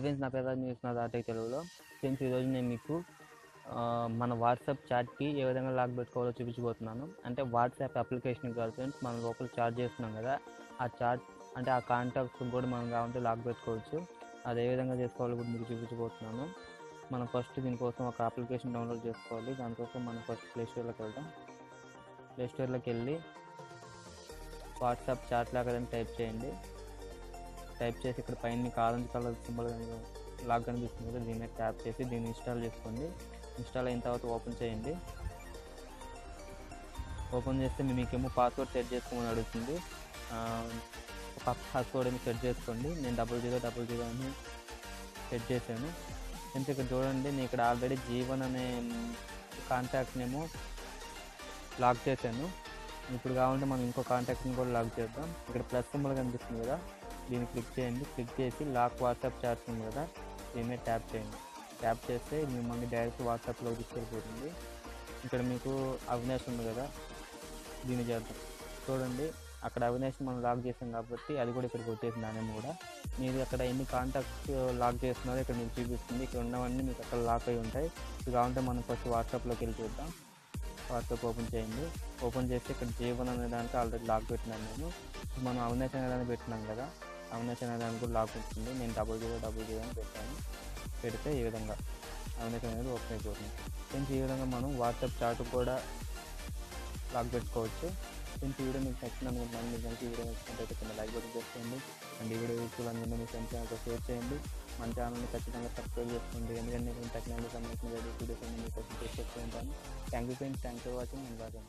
Friends నా పేరు రాజు నా దాటే తెలుగులో. ఫ్రెండ్స్ ఈరోజు నేను మీకు మన వాట్సాప్ చాట్కి ఏ విధంగా లాక్ పెట్టుకోవాలో చూపించబోతున్నాను. అంటే వాట్సాప్ అప్లికేషన్ కాదు ఫ్రెండ్స్ మనం లోపల చార్జ్ చేస్తున్నాం కదా ఆ చాట్ అంటే ఆ కాంటాక్ట్స్ కూడా మనం కావాలంటే లాక్ పెట్టుకోవచ్చు. అది ఏ విధంగా చేసుకోవాలో కూడా మీకు చూపించబోతున్నాను. మనం ఫస్ట్ దీనికోసం ఒక అప్లికేషన్ డౌన్లోడ్ చేసుకోవాలి. దానికోసం మనం ఫస్ట్ ప్లేస్టోర్లోకి వెళ్దాం. ప్లేస్టోర్లోకి వెళ్ళి వాట్సాప్ చాట్ లాక్ అని టైప్ చేయండి. టైప్ చేసి ఇక్కడ పైన మీకు ఆరెంజ్ కలర్ సింబల్ లాగ్ కనిపిస్తుంది కదా దీని మీద ట్యాప్ చేసి దీన్ని ఇన్స్టాల్ చేసుకోండి. ఇన్స్టాల్ అయిన తర్వాత ఓపెన్ చేయండి. ఓపెన్ చేస్తే మీ- మీకేమో పాస్వర్డ్ సెట్ చేసుకోమని అడుగుతుంది. ఒక పాస్వర్డ్ ఏమి సెట్ చేసుకోండి. నేను డబుల్ జీరో డబుల్ జీరో అని సెట్ చేశాను. ఎంత ఇక్కడ చూడండి నేను ఇక్కడ ఆల్రెడీ జీవన్ అనే కాంటాక్ట్ నేమో లాక్ చేశాను. ఇప్పుడు కావాలంటే మనం ఇంకో కాంటాక్ట్ని కూడా లాక్ చేద్దాం. ఇక్కడ ప్లస్ సింబల్ కనిపిస్తుంది కదా. దీన్ని క్లిక్ చేయండి. క్లిక్ చేసి లాక్ వాట్సాప్ చాట్స్ ఉంది కదా దీని మీద ట్యాప్ చేయండి. ట్యాప్ చేస్తే మిమ్మల్ని డైరెక్ట్ వాట్సాప్లో తీసుకెళ్ళిపోతుంది. ఇక్కడ మీకు అవినాష్ ఉంది కదా దీన్ని చేద్దాం. చూడండి అక్కడ అవినాష్ మనం లాక్ చేసాం కాబట్టి అది కూడా ఇక్కడికి వచ్చేసింది ఆ కూడా. మీరు అక్కడ ఎన్ని కాంటాక్ట్స్ లాక్ చేస్తున్నారో ఇక్కడ మీకు చూపిస్తుంది. ఇక్కడ ఉన్నవన్నీ మీకు అక్కడ లాక్ అయి ఉంటాయి. ఇది కావాలంటే మనం ఫస్ట్ వాట్సాప్లోకి వెళ్ళి చూద్దాం. వాట్సాప్ ఓపెన్ చేయండి. ఓపెన్ చేస్తే ఇక్కడ జీవన్ అనే దానికి ఆల్రెడీ లాక్ పెట్టినాను నేను. మనం అవినాష్ అనే దాన్ని పెట్టినాం కదా అవినాష్ అనే దానికి కూడా లాక్ ఉంటుంది నేను డబుల్ జీరో డబుల్ జీరో అని పెట్టాను. పెడితే ఈ విధంగా అవినాష్ అనేది ఓపెన్ అయిపోతుంది. ఫ్రెండ్స్ ఈ విధంగా మనం వాట్సాప్ చాట్ కూడా లాక్ పెట్టుకోవచ్చు. ఫ్రెండ్స్ ఈ వీడియో మీకు నచ్చింది అనుకుంటున్నాను. మీకు కనుక ఈ వీడియో నచ్చినట్టయితే కింద లైక్ బటన్ చేసేయండి అండ్ ఈ వీడియో చూడాలని మీ ఫ్రెండ్స్ ఛానల్తో షేర్ చేయండి. మన ఛానల్ని ఖచ్చితంగా సబ్స్క్రైబ్ చేసుకోండి. ఎందుకంటే నేను టెక్నాలజీ సంబంధించిన వీడియోస్ అన్ని మీకు వచ్చి చేస్తూ ఉంటాను. Thank you friends thank for watching and బాగా